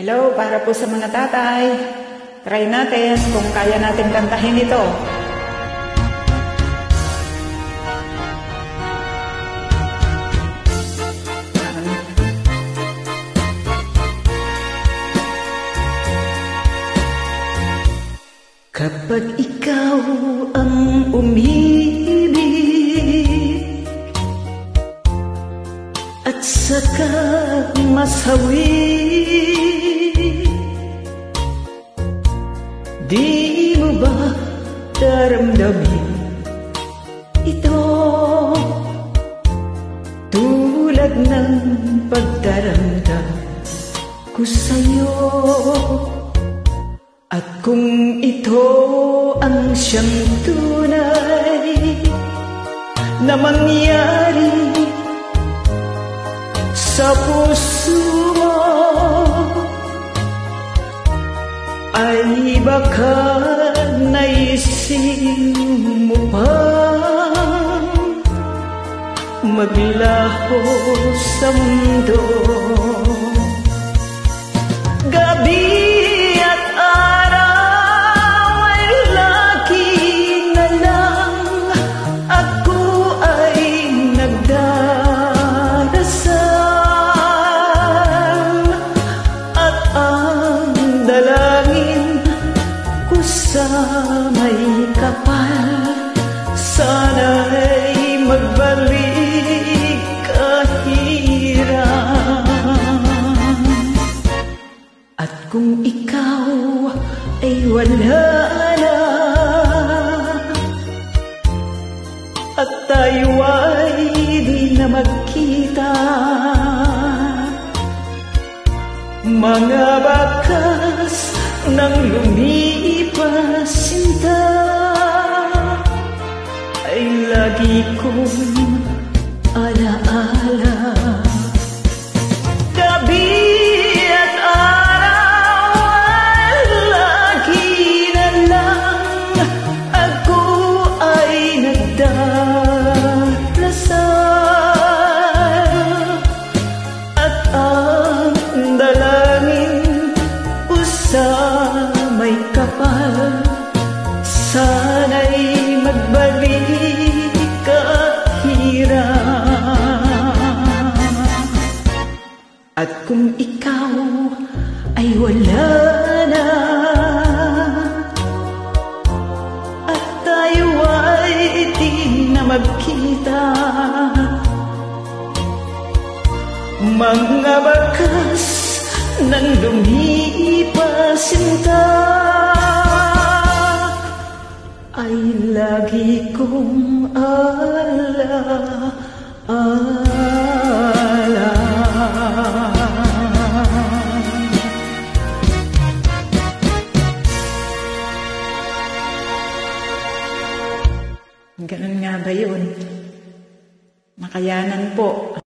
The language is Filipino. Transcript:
Hello, para po sa mga tatay. Try natin kung kaya natin kantahin ito. Kapag ikaw ang umibig At saka masawi Di mo ba daramdamin ito? Tulad ng pagdaramdam ko sa'yo. At kung ito ang siyang tunay na mangyari sa puso mo ay baka naising mo pa maglaho sa mundo may kapal. Sana'y magbalik kahirap at kung ikaw ay wala na At tayo ay di na magkita Mga bakas ng lumipas sinta Ay lagi kong alaala. Gabi at kung ikaw ay wala na At tayo ay di na magkita Mga bakas ng lumipas sinta Ay lagi kong ala ala Ganun nga ba yun? Makayanan po.